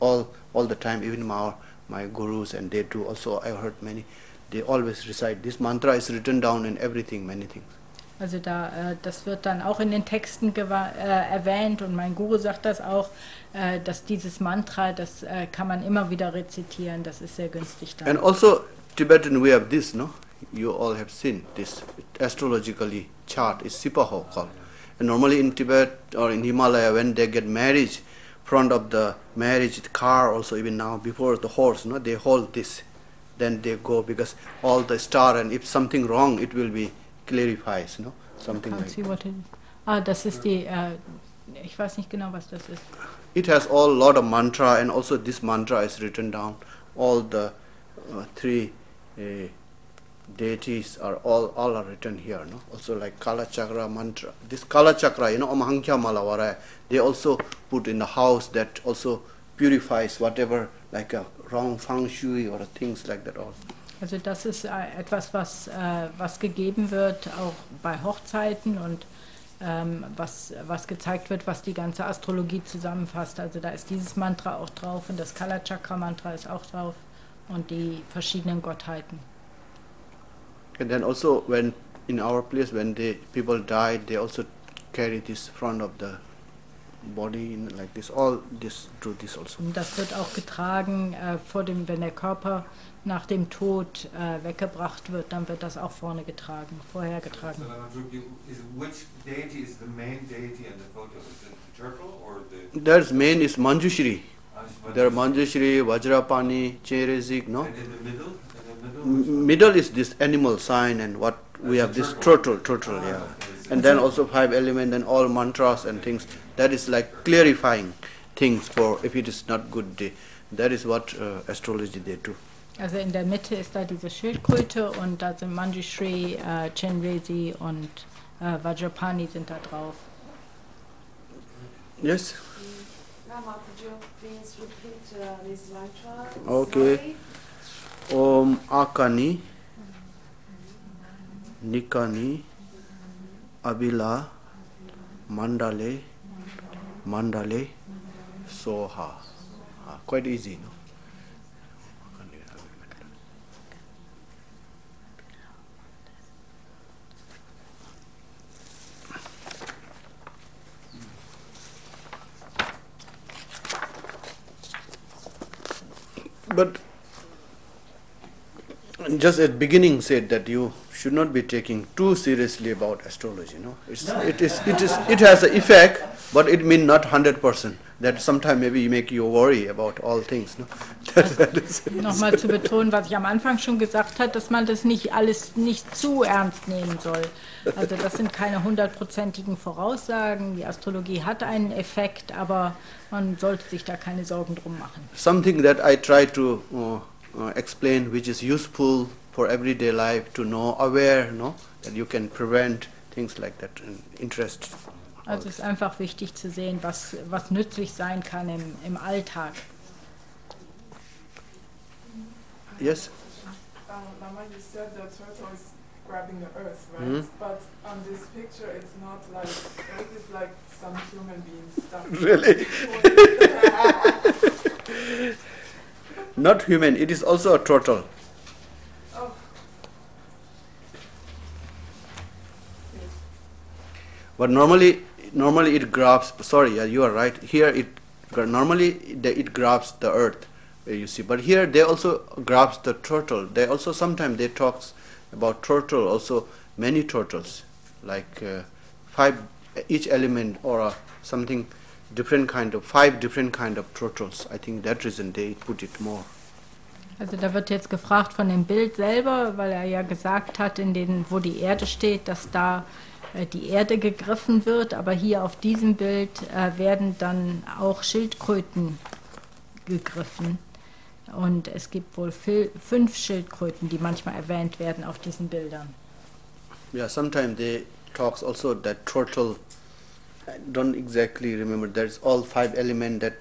all all the time. Even my my gurus and they do also. I heard many. They always recite this mantra is written down in everything, many things. Also da, äh, das wird dann auch in den Texten äh, erwähnt und mein Guru sagt das auch, äh, dass dieses Mantra, das äh, kann man immer wieder rezitieren, das ist sehr günstig dann. And also Tibetan we have this, no? You all have seen this astrologically chart is Sipaho called. And normally in Tibet or in Himalaya when they get marriage, front of the marriage car also even now before the horse, no, they hold this. Then they go because all the star and if something wrong it will be clarifies, no? Something Can't like see what it- Ah, das ist die, äh, ich weiß nicht genau, was das ist. it has all lot of mantra and also this mantra is written down all the uh, three uh, deities are all all are written here no also like kala chakra mantra this kala chakra you know amhankya malavara they also put in the house that also purifies whatever like a wrong feng shui or things like that all Also das ist äh, etwas, was, äh, was gegeben wird, auch bei Hochzeiten und ähm, was, was gezeigt wird, was die ganze Astrologie zusammenfasst. Also da ist dieses Mantra auch drauf und das Kala Chakra Mantra ist auch drauf und die verschiedenen Gottheiten. And then also when in our place when the people die they also carry this front of the body in like this all this do this also Und das wird auch getragen äh, vor dem, wenn der Körper nach dem Tod äh, weggebracht wird, dann wird das auch vorne getragen, vorher getragen. Which deity is the main deity in the photo? Is it the turtle or the? There's main is Manjushri. uh, There are Manjushri, Vajrapani, Cherezik, no? And in the middle, middle. M- which one? Middle is this animal sign and what we have this turtle, turtle, Ah, yeah. And then also five element and all mantras and things. That is like clarifying things for if it is not good day. That is what uh, astrology they do. Also in der Mitte ist da diese Schildkröte und da sind Manjushri, äh, Chenrezi und äh, Vajrapani sind da drauf. Yes. Rama, could you please repeat uh, this mantra? Okay. slowly? ओम आकानी निकानी अबिला Mandale Mandalay सोहा। हाँ quite easy no just at beginning said that you should not be taking too seriously about astrology no it's, it is it is it has an effect but it mean not 100% that sometime maybe you make you worry about all things no that, that is, Nochmal zu betonen, was ich am Anfang schon gesagt habe, dass man das nicht alles nicht zu ernst nehmen soll. Also das sind keine hundertprozentigen Voraussagen. Die Astrologie hat einen Effekt, aber man sollte sich da keine Sorgen drum machen. something that i try to uh, uh, explain which is useful for everyday life to know aware no that you can prevent things like that and interest Also es ist einfach wichtig zu sehen, was, was nützlich sein kann im, im Alltag. yes Um, Mama, you said the turtle is grabbing the earth, right? Mhm. But on this picture, it's not like earth is like some human being stuck. really not human it is also a turtle. But normally, normally it grabs. Sorry, you are right. Here it normally it grabs the earth. You see, but here they also grabs the turtle. They also sometimes they talks about turtle. Also many turtles, like uh, five each element or uh, something different kind of five different kind of turtles. I think that reason they put it more. Also da wird jetzt gefragt von dem Bild selber, weil er ja gesagt hat, in den, wo die Erde steht, dass da äh, die Erde gegriffen wird, aber hier auf diesem Bild äh, werden dann auch Schildkröten gegriffen. Und es gibt wohl fünf Schildkröten, die manchmal erwähnt werden auf diesen Bildern. Yeah, sometimes they talks also that turtle. I don't exactly remember. There's all five element that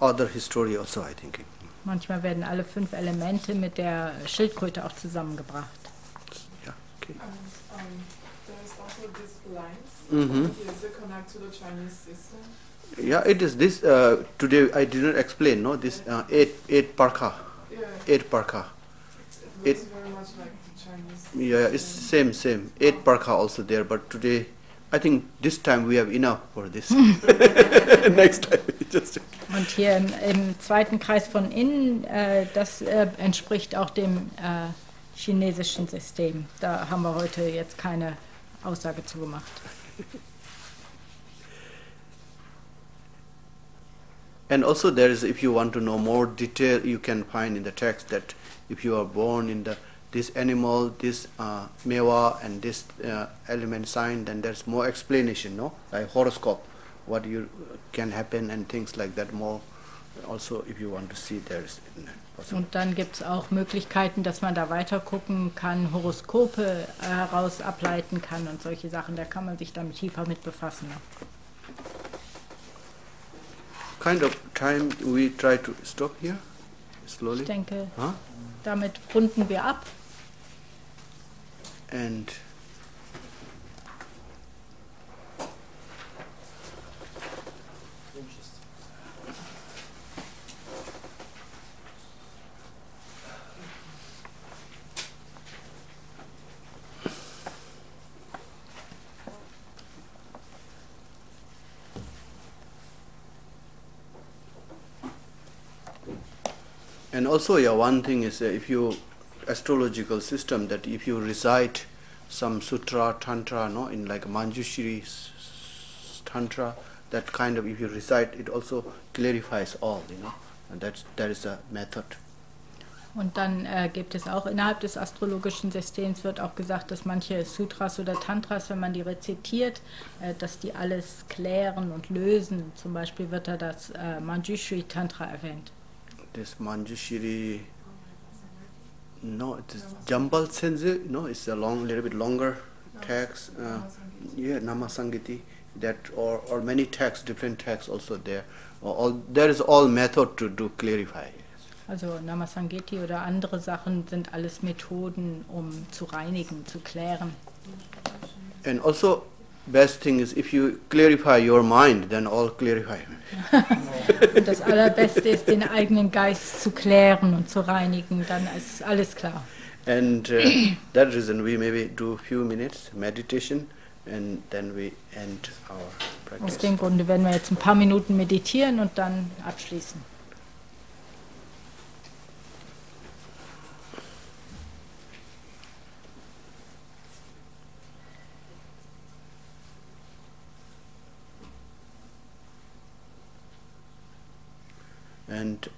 other history also. I think. Manchmal werden alle fünf Elemente mit der Schildkröte auch zusammengebracht. Yeah. Okay. And um, there's also these lines. Mhm. Does it connect to the Chinese system? Yeah, it is this. Uh, today I did not explain. No, this uh, eight eight parka, Yeah, eight parka. it looks It- very much like the Chinese. Yeah, it's same same. Eight parka also there, but today I think this time we have enough for this. Next time just. Und hier im, im zweiten Kreis von innen, äh, das äh, entspricht auch dem äh, chinesischen System. Da haben wir heute jetzt keine Aussage zu gemacht. And also there is, if you want to know more detail, you can find in the text that if you are born in the this animal, this uh, mewa, and this uh, element sign, then there's more explanation, no? Like horoscope, what you can happen and things like that. More, also if you want to see, there's possible. Und dann gibt es auch Möglichkeiten, dass man da weiter gucken kann, Horoskope äh, heraus ableiten kann und solche Sachen. Da kann man sich damit tiefer mit befassen. Kind of time we try to stop here, slowly, Ich denke, huh? damit runden wir ab. And. And also, yeah, one thing is uh, if you astrological system that if you recite some sutra, tantra, no, in like Manjushri tantra, that kind of if you recite, it also clarifies all, you know, and that's that is a method. Und dann äh, gibt es auch innerhalb des astrologischen Systems wird auch gesagt, dass manche Sutras oder Tantras, wenn man die rezitiert, äh, dass die alles klären und lösen. Zum Beispiel wird da das äh, Manjushri Tantra erwähnt. This Manjushri, no, it is Jambal Sense, no, it's a long, little bit longer text. Uh, yeah, Namasangiti, that or or many texts, different texts also there. All there is all method to do clarify. Also Namasangeti oder andere Sachen sind alles Methoden, um zu reinigen, zu klären. And also, best thing is if you clarify your mind, then all clarify. Und das Allerbeste ist, den eigenen Geist zu klären und zu reinigen, dann ist alles klar. And uh, that reason we maybe do few minutes meditation, and then we end our Aus practice. dem Grunde werden wir jetzt ein paar Minuten meditieren und dann abschließen. And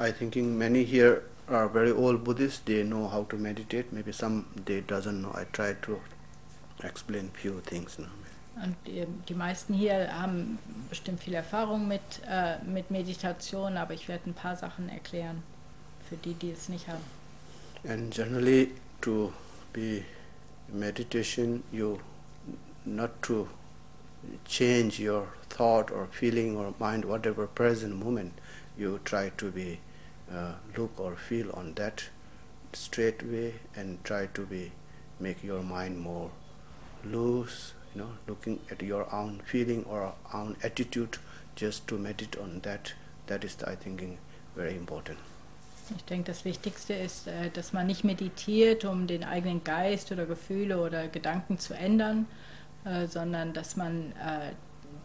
I thinking many here are very old Buddhists. They know how to meditate. Maybe some they doesn't know. I try to explain few things. Now. Und die, die meisten hier haben bestimmt viel Erfahrung mit, äh, mit Meditation, aber ich werde ein paar Sachen erklären für die, die es nicht haben. And generally, to be meditation, you not to change your thought or feeling or mind, whatever present moment, you try to be uh, look or feel on that straight way and try to be make your mind more loose. You know, looking at your own feeling or own attitude, just to meditate on that. That is, I think, very important. Ich denke, das Wichtigste ist, äh, dass man nicht meditiert, um den eigenen Geist oder Gefühle oder Gedanken zu ändern, äh, sondern dass man äh,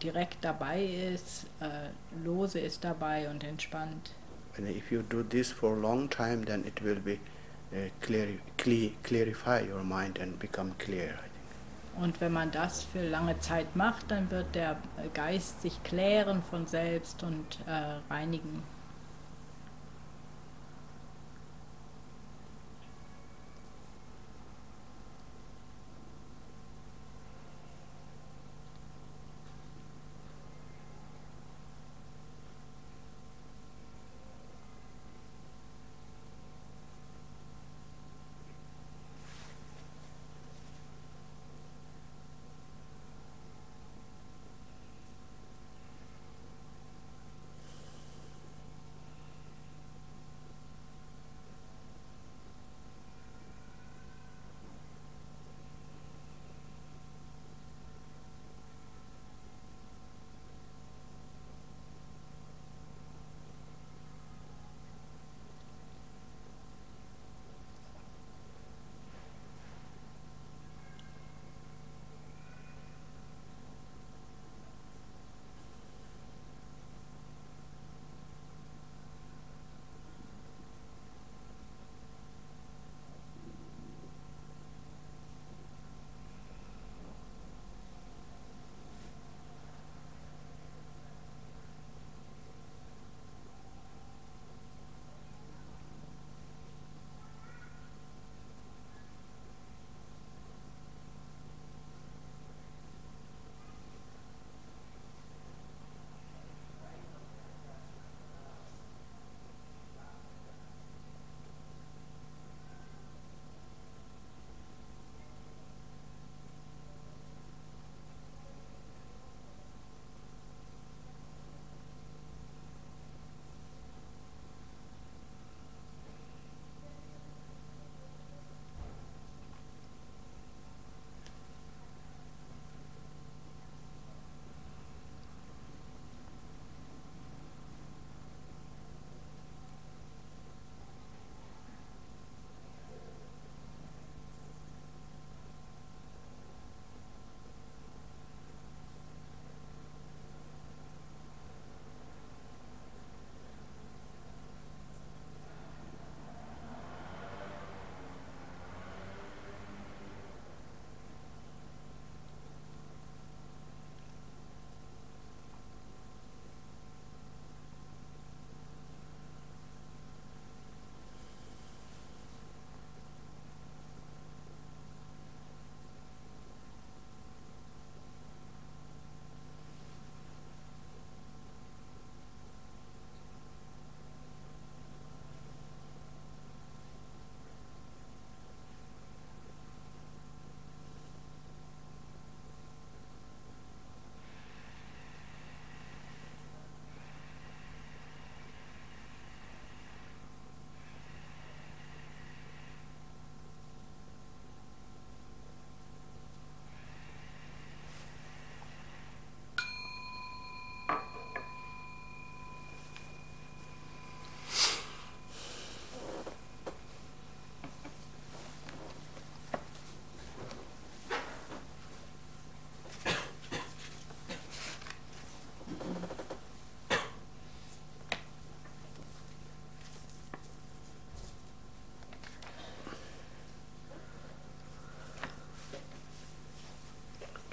direkt dabei ist, äh, lose ist dabei und entspannt. And if you do this for a long time, then it will be uh, clear, cle- clarify your mind and become clear. I think. Und wenn man das für lange Zeit macht, dann wird der Geist sich klären von selbst und äh, reinigen.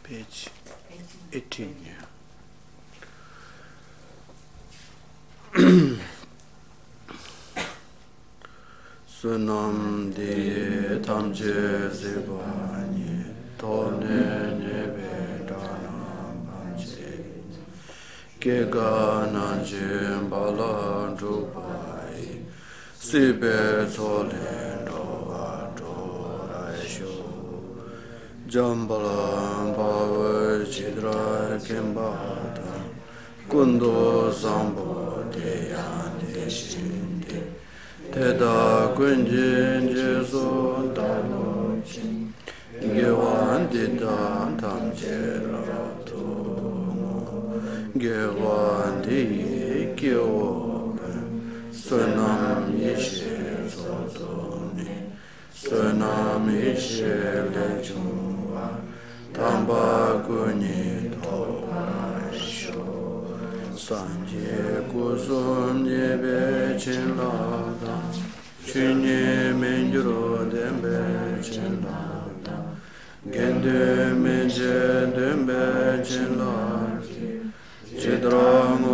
page 18 sunam de tamje zebani tone nebe dana banje ke gana je balan dubai sibe zole jambalam pawe chidra kembata kundo sambo deyan deshinde teda kunjin jesu dalo chin gewan didan tam cherato gewan di kyo sunam yeshe zotoni sunam yeshe lechon ba ku ni to pa sho san je ku sum je be chen la da chun je men ju ro den be chen la da gen de men je den be chen la je drang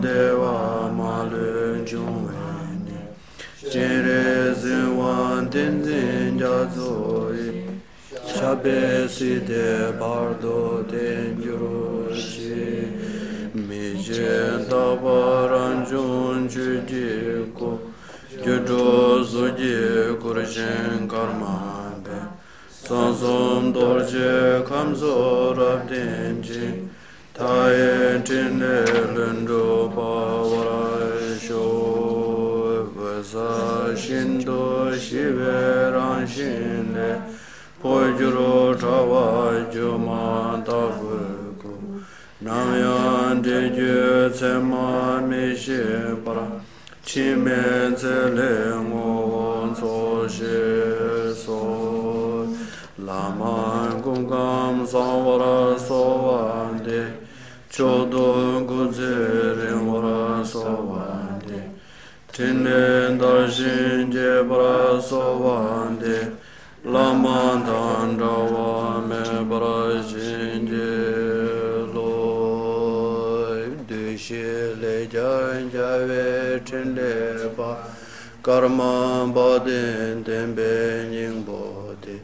dewa ma lun chung wen. Ne chen re zin wan ten zin ja zo yi sha be si de bar do ten gyuru shi mi chen ta pa ran chung chu ji ko gyu do zu ji kur chen kar ma be. San som dor je kam zo rab ten ji. Tayen tine lundro pavara sho Vasa shinto shive ranshine Pojuro chava juma tafuku Namyan teju tsema mishe para Chime tsele ngon so she so Lama kungam sawara sova chodo goze rinpura sovande tene darshin jebra sovande lama dandawa me brashin je loy dushe le jan jave tene ba karma baden tenbe nyingbo de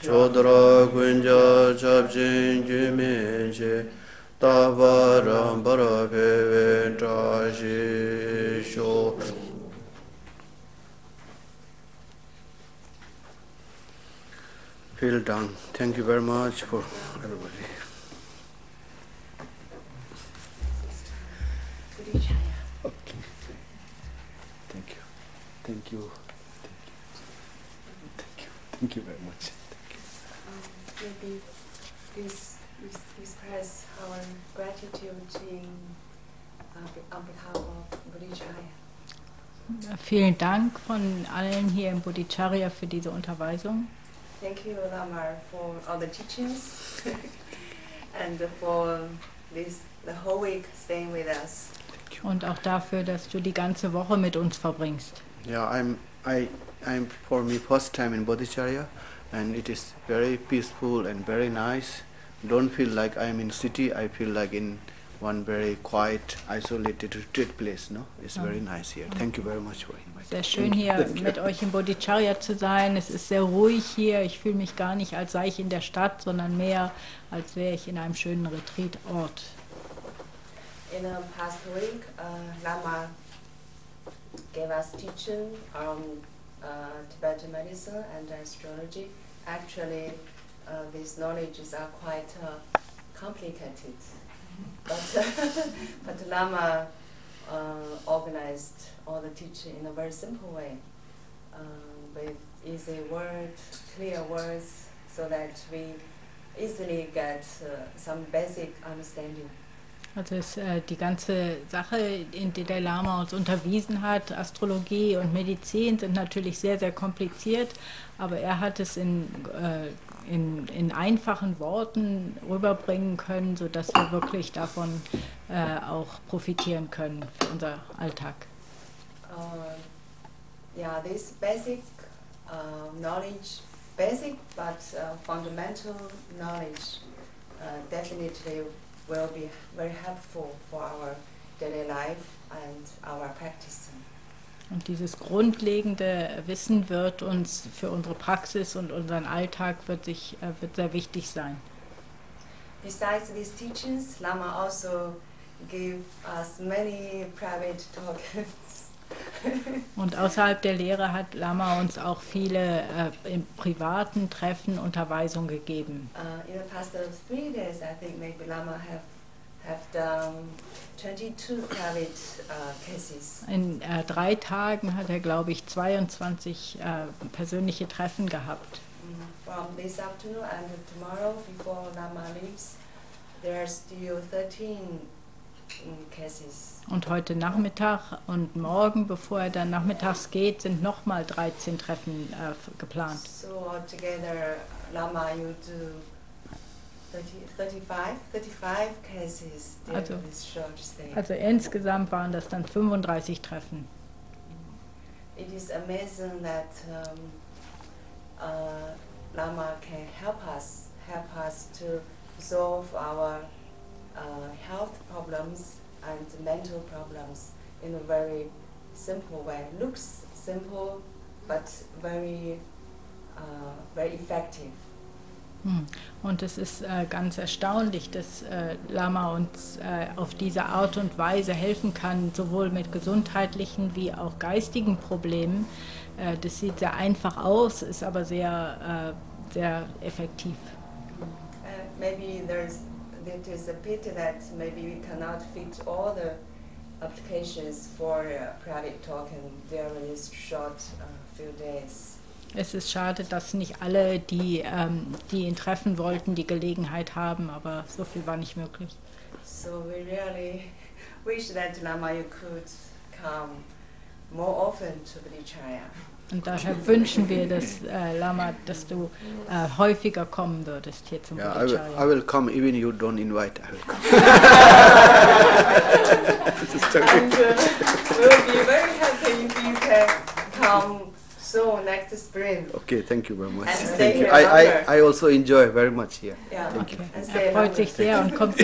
chodra kunja chapchin jume je tabaram para peven trashi sho feel done. Thank you very much for everybody. Okay thank you. Thank you. Thank you. Thank you very much. Thank you. Um, maybe please please, please press our gratitude in, uh, on behalf of Bodhicharya. Vielen Dank von allen hier im Bodhicharya für diese Unterweisung. Thank you, Lama, for all the teachings and for this the whole week staying with us. Und auch dafür, dass du die ganze Woche mit uns verbringst. Yeah, I'm I I'm for me first time in Bodhicharya and it is very peaceful and very nice. Don't feel like I'm in city, I feel like in one very quiet, isolated retreat place, no? It's very nice here. Thank you very much for inviting. Sehr schön hier mit euch im Bodhicharya zu sein. Es ist sehr ruhig hier. Ich fühle mich gar nicht, als sei ich in der Stadt, sondern mehr, als wäre ich in einem schönen Retreatort. In the past week, uh, Lama gave us teaching on uh, Tibetan medicine and astrology. Actually, uh, these knowledges are quite uh, complicated, but but Lama uh, organized all the teaching in a very simple way, um, with easy words, clear words, so that we easily get uh, some basic understanding. Also ist, äh, die ganze Sache, in der der Lama uns unterwiesen hat, Astrologie und Medizin sind natürlich sehr, sehr kompliziert, aber er hat es in, äh, in, in einfachen Worten rüberbringen können, sodass wir wirklich davon äh, auch profitieren können für unser Alltag. Uh, yeah, this basic uh, knowledge, basic but uh, fundamental knowledge, uh, definitely will be very helpful for our daily life and our practicing. Und dieses grundlegende Wissen wird uns für unsere Praxis und unseren Alltag wird, sich, äh, wird sehr wichtig sein. Besides these teachings, Lama also give us many private talks. Und außerhalb der Lehre hat Lama uns auch viele äh, im privaten Treffen Unterweisung gegeben. Uh, in the past three days, I think maybe Lama have In äh, drei Tagen hat er, glaube ich, 22 äh, persönliche Treffen gehabt. From this afternoon and tomorrow, before Lama leaves, there are still 13 mm, cases. Und heute Nachmittag und morgen, bevor er dann nachmittags geht, sind nochmal 13 Treffen äh, geplant. So altogether, Lama, you do 30, 35, 35 cases Also- this short stay. Also insgesamt waren das dann 35 Treffen. It is amazing that um, uh, Lama can help us, help us to solve our uh, health problems and mental problems in a very simple way. Looks simple, but very, uh, very effective. Hm. Und es ist äh, ganz erstaunlich, dass äh, Lama uns äh, auf diese Art und Weise helfen kann, sowohl mit gesundheitlichen wie auch geistigen Problemen. Äh, das sieht sehr einfach aus, ist aber sehr, äh, sehr effektiv. Uh, maybe there's, it is a pity that maybe we cannot fit all the applications for uh, private talk during this short uh, few days. Es ist schade, dass nicht alle, die, ähm, die ihn treffen wollten, die Gelegenheit haben, aber so viel war nicht möglich. So we really wish that Lama you could come more often to Bodhicharya. Und daher wünschen wir, dass äh, Lama, dass du äh, häufiger kommen würdest hier zum Yeah, I will, I will come even you don't invite. I will come. And uh, we'll be very happy if you can come soon next spring. Okay, thank you very much. And stay Thank you. here I. I, I also enjoy very much here. Yeah, Thank you. and Er stay freut sich sehr und kommt